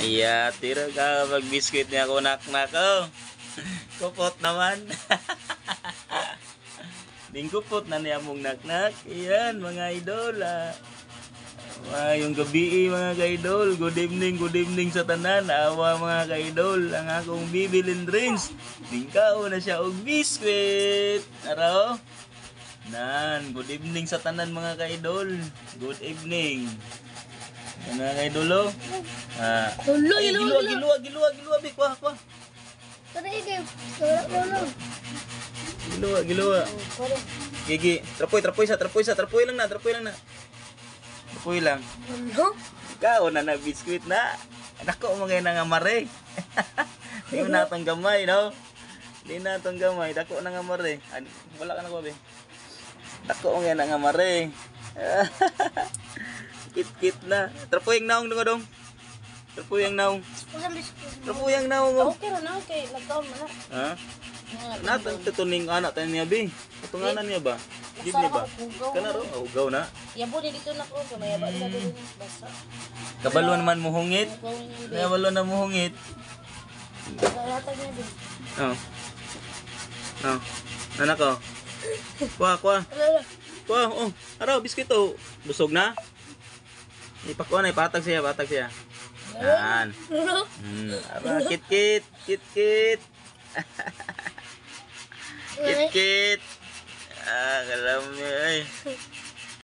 Iya, tira ka mag-biscuit niya ako nak-nak oh. Kupot naman. Ding kupot na niya mong nak-nak. Iyan, mga idol. Ah. Ah, yung gabi mga ka-idol. Good evening, good evening sa tanan. Awa mga ka-idol. Ang akong bibilin drinks. Dingkao na siya og biscuit. Araw. Nan, good evening sa tanan mga ka-idol. Good evening. Mga ka-idol oh. Ah. Hulo, Ay, giluwa, giluwa, giluwa, giluwa, bi, kuha, kuha. Tara, ikaw. Tara, tara. Giluwa, giluwa. Gigi, trapoy, trapoy sa, trapoy sa, trapoy lang na, trapoy lang na. Trapoy lang. Ano? Ikaw na na biskuit na. Nako mo ngayon nga mare. Di mo na itong gamay, no? Di na itong gamay. Dako na nga mare. Wala ka na ba, be? Dako mo ngayon nga mare. Kit-kit na. Trapoy ang naong dong dong. Trapoy ang naong. Usan biskuit. Trapoy ang naong mo. Okay ra na, okay. Nagkaon mo na. Ha? Natang tutuning anak tayo niya, be. Itong anak niya ba? Gid niya ba? Kana ro, ugaw na. Yabo din dito na ko. Mayaba na din. Basta. Kabalwan man muhungit. Ugawin yung Kaya wala na muhungit. Kalatag niya din. Oh. Oh. Anak ko. Kuha, kuha. Alala. Kuha, oh. Araw, biskuit oh. Busog na? Ipakuha na, ipatag siya, patag siya. Yan. Hmm. Aba, kit, kit. Kit, kit. Kit, kit. Ah, kalam niya, ay.